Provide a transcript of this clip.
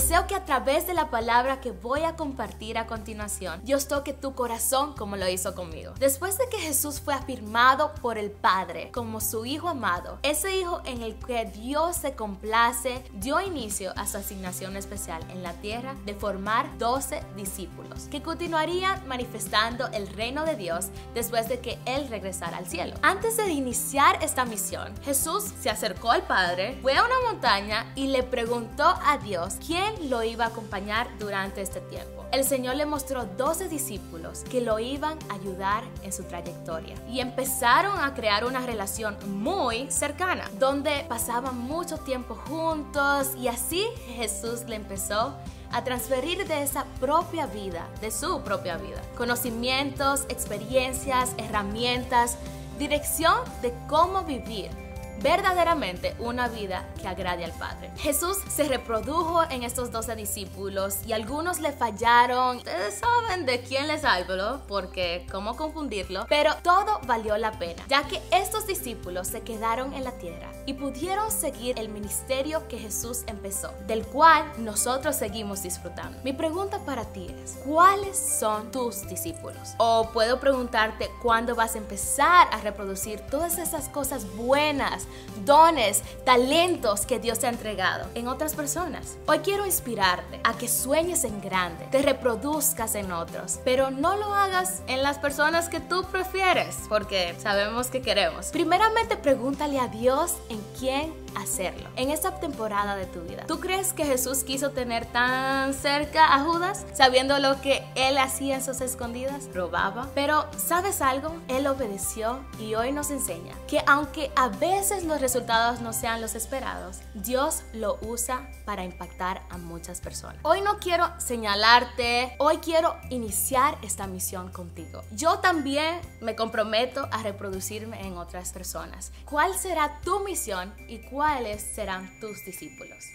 Deseo que a través de la palabra que voy a compartir a continuación, Dios toque tu corazón como lo hizo conmigo. Después de que Jesús fue afirmado por el Padre como su Hijo amado, ese Hijo en el que Dios se complace, dio inicio a su asignación especial en la tierra de formar 12 discípulos que continuarían manifestando el reino de Dios después de que Él regresara al cielo. Antes de iniciar esta misión, Jesús se acercó al Padre, fue a una montaña y le preguntó a Dios quién lo iba a acompañar durante este tiempo. El Señor le mostró 12 discípulos que lo iban a ayudar en su trayectoria y empezaron a crear una relación muy cercana, donde pasaban mucho tiempo juntos y así Jesús le empezó a transferir de esa propia vida, de su propia vida, conocimientos, experiencias, herramientas, dirección de cómo vivir verdaderamente una vida que agrade al Padre. Jesús se reprodujo en estos 12 discípulos y algunos le fallaron. Ustedes saben de quién les hablo, porque cómo confundirlo, pero todo valió la pena, ya que estos discípulos se quedaron en la tierra y pudieron seguir el ministerio que Jesús empezó, del cual nosotros seguimos disfrutando. Mi pregunta para ti es, ¿cuáles son tus discípulos? O puedo preguntarte cuándo vas a empezar a reproducir todas esas cosas buenas dones, talentos que Dios te ha entregado en otras personas. Hoy quiero inspirarte a que sueñes en grande, te reproduzcas en otros, pero no lo hagas en las personas que tú prefieres, porque sabemos que queremos. Primeramente pregúntale a Dios en quién hacerlo en esta temporada de tu vida. ¿Tú crees que Jesús quiso tener tan cerca a Judas sabiendo lo que él hacía en sus escondidas? Robaba. Pero ¿sabes algo? Él obedeció y hoy nos enseña que aunque a veces los resultados no sean los esperados, Dios lo usa para impactar a muchas personas. Hoy no quiero señalarte, hoy quiero iniciar esta misión contigo. Yo también me comprometo a reproducirme en otras personas. ¿Cuál será tu misión y cuál cuáles serán tus discípulos.